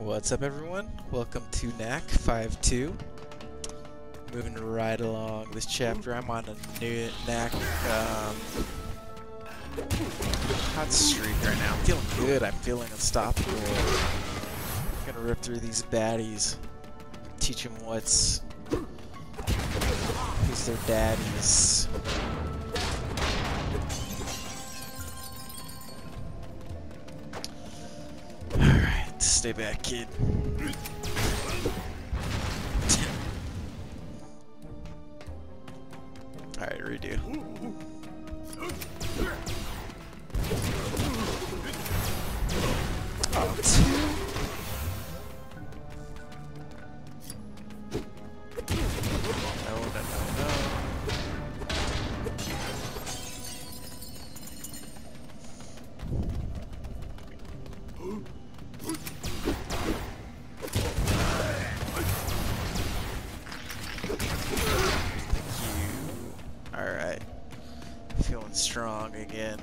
What's up, everyone? Welcome to Knack 5.2. Moving right along this chapter. I'm on a new Knack um, hot streak right now. I'm feeling good. I'm feeling unstoppable. I'm gonna rip through these baddies. Teach them what's who's their daddies. Stay back, kid. Alright, redo. Again.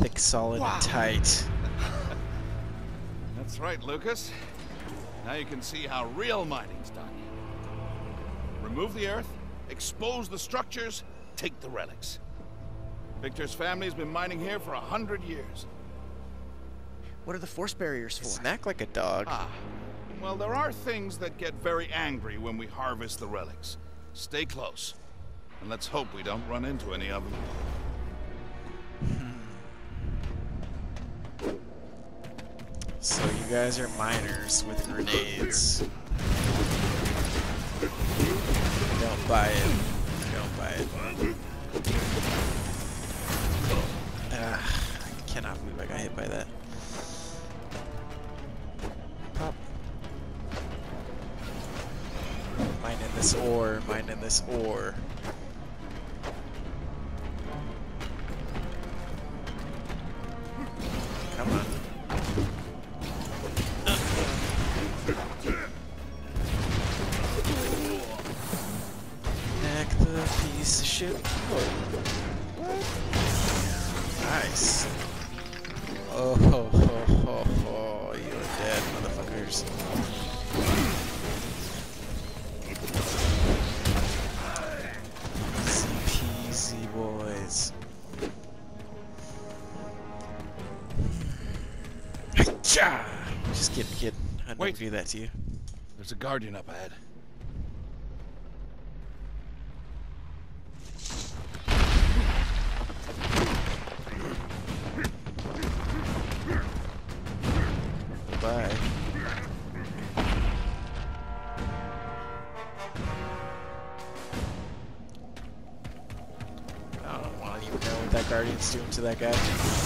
Thick, solid, and tight. That's right, Lucas. Now you can see how real mining's done. Remove the earth, expose the structures, take the relics. Victor's family's been mining here for a hundred years. What are the force barriers for? Snack like a dog. Ah. Well, there are things that get very angry when we harvest the relics. Stay close. And let's hope we don't run into any of them. Guys are miners with grenades. Don't buy it. Don't buy it. Ah, I cannot believe I got hit by that. Pop. Mine in this ore, mine in this ore. Piece of shit. What? Nice. Oh ho ho ho ho. You're dead, motherfuckers. Easy peasy, boys. Just kidding, kid. I'd Wait. never do that to you. There's a guardian up ahead. Guardian's doing to that guy.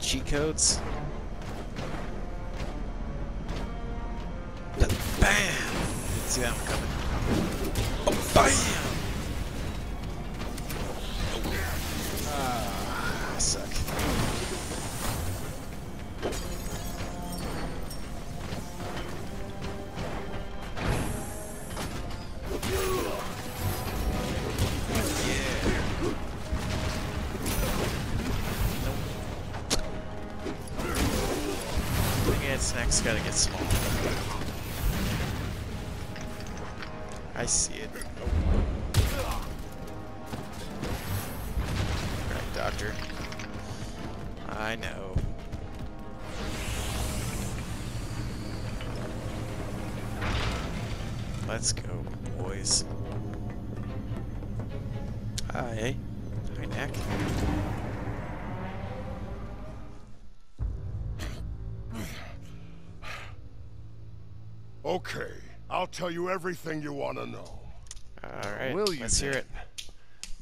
Cheat codes? Bam! Didn't see that one coming. Oh, bam! Is, next gotta get small. I see it. Oh. Right, doctor. I know. Let's go, boys. Hi. Hi, Nick. Okay, I'll tell you everything you want to know. All right, Will you let's hear it.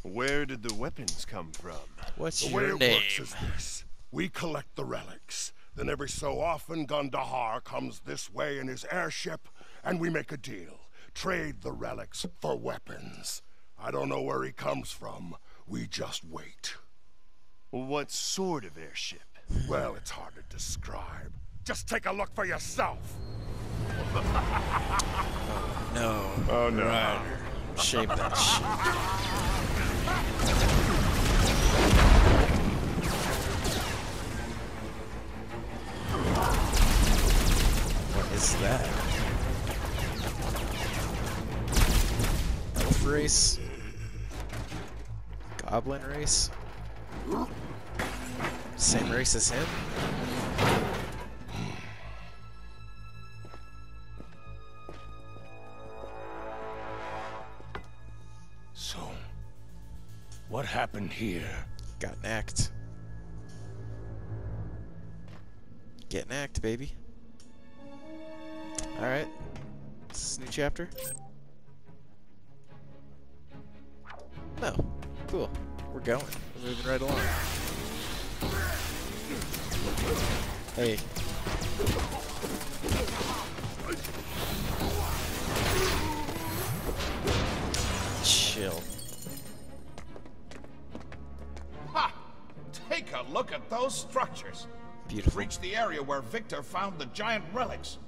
Where did the weapons come from? What's The way your it name? works is this. We collect the relics. Then every so often, Gundahar comes this way in his airship, and we make a deal. Trade the relics for weapons. I don't know where he comes from. We just wait. What sort of airship? Well, it's hard to describe. Just take a look for yourself. No. Oh, no. Shape that shit. What is that? Elf race? Goblin race? Same race as him? Happened here? Got knacked. Get knacked, baby. Alright. This is a new chapter? No. Cool. We're going. We're moving right along. Hey. Chill. Take a look at those structures. Beautiful. Reach the area where Victor found the giant relics.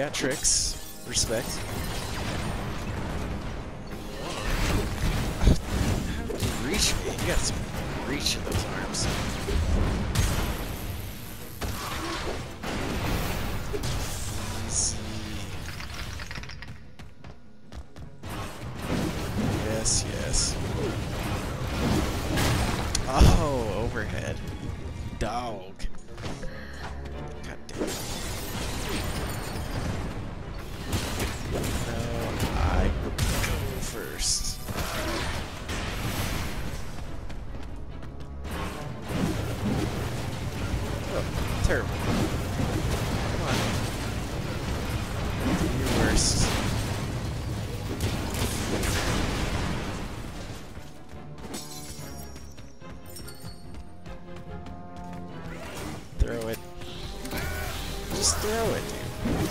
Got tricks. Respect. How you reach me? You got some reach in those arms. Yes, yes. Oh, overhead. Dog. Just throw it, dude.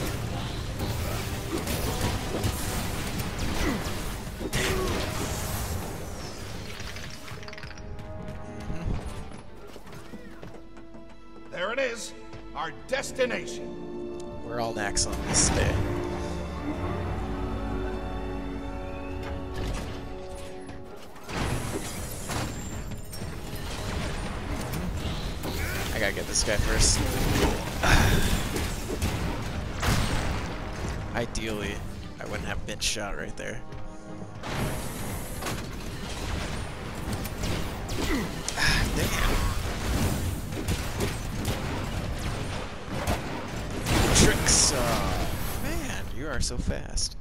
There it is. Our destination. We're all next on this day. I gotta get this guy first. Ideally, I wouldn't have been shot right there. Ah, Damn. Tricks! Uh, man, you are so fast.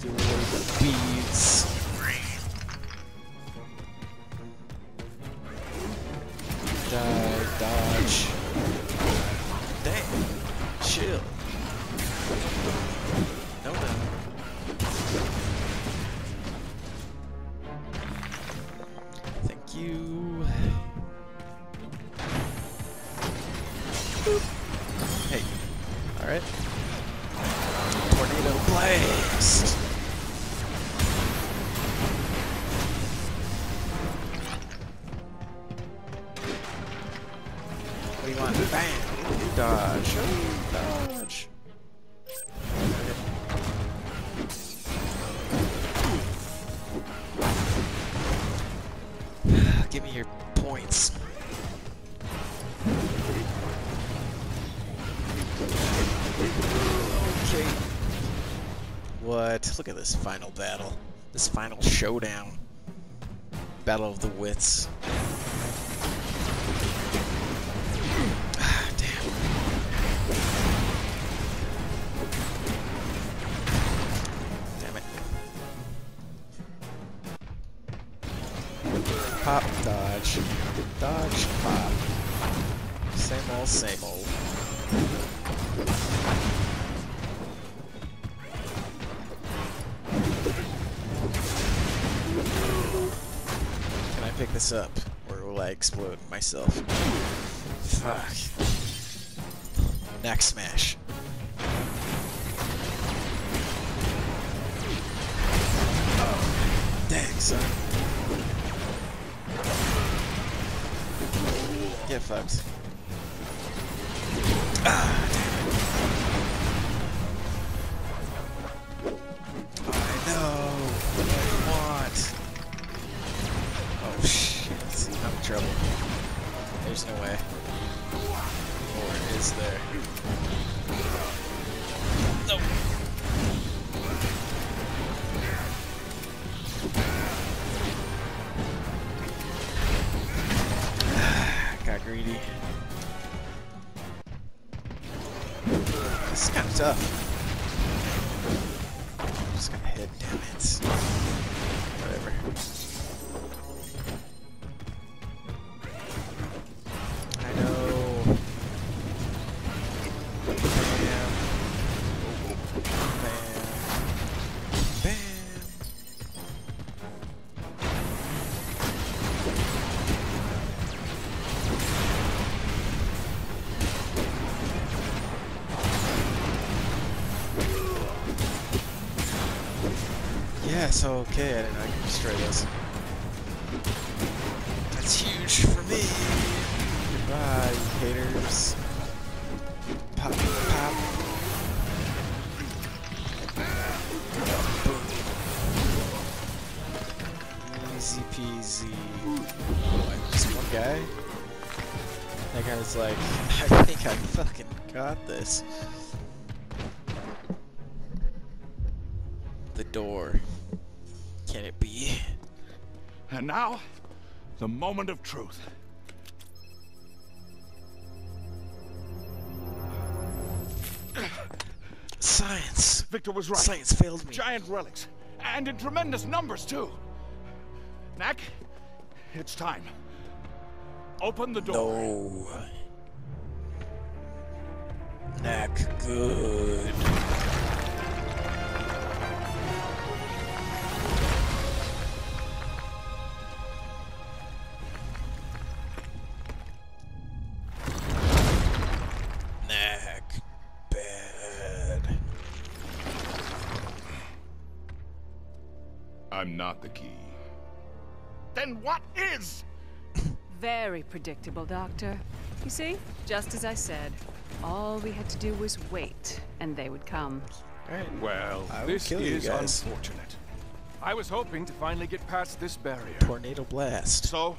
Give me your beads. Tornado blast. What do you want? Bang! Ooh, dodge. Dodge. Give me your points. Okay. What? Look at this final battle. This final showdown. Battle of the wits. Ah, damn. Damn it. Pop, dodge. Dodge, pop. Same old, same old. Up? Or will I explode myself? Fuck. Neck smash. Dang, son. Get fucked. Ah, There's no way. Or is there? Nope. Got greedy. This is kind of tough. I'm just gonna hit, damn it. Whatever. Yes, okay, I didn't know I could destroy this. That's huge for me. Goodbye, haters. Pop, pop. Easy peasy. Like, just one guy? That guy was like, I think I fucking got this. The door. Can it be? And now, the moment of truth. Science. Victor was right. Science failed me. Giant relics. And in tremendous numbers, too. Knack, it's time. Open the door. No. Knack good. I'm not the key. Then what is? Very predictable, Doctor. You see, just as I said, all we had to do was wait, and they would come. Alright. Well, this is unfortunate. I was hoping to finally get past this barrier. Tornado blast. So,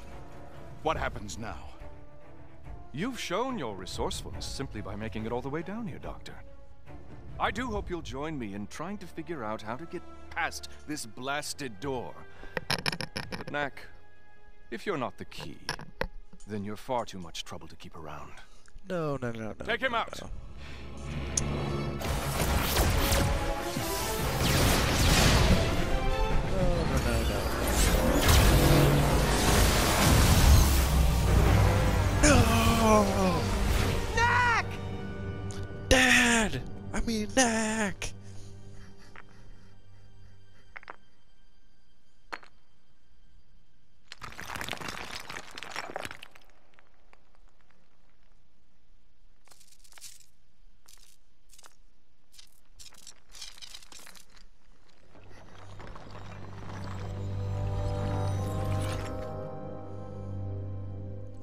what happens now? You've shown your resourcefulness simply by making it all the way down here, Doctor. I do hope you'll join me in trying to figure out how to get past this blasted door. But, Knack, if you're not the key, then you're far too much trouble to keep around. No, no, no, no. Take him no, out. no. No, no, no, no. No! I mean, Knack!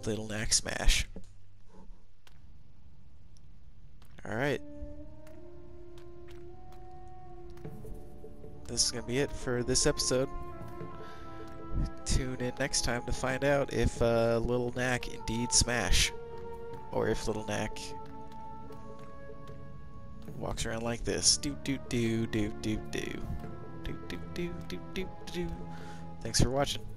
Little Knack Smash. Alright. This is going to be it for this episode. Tune in next time to find out if uh, Little Knack indeed smash. Or if Little Knack walks around like this. Do do do do do do do do do do do do. Thanks for watching.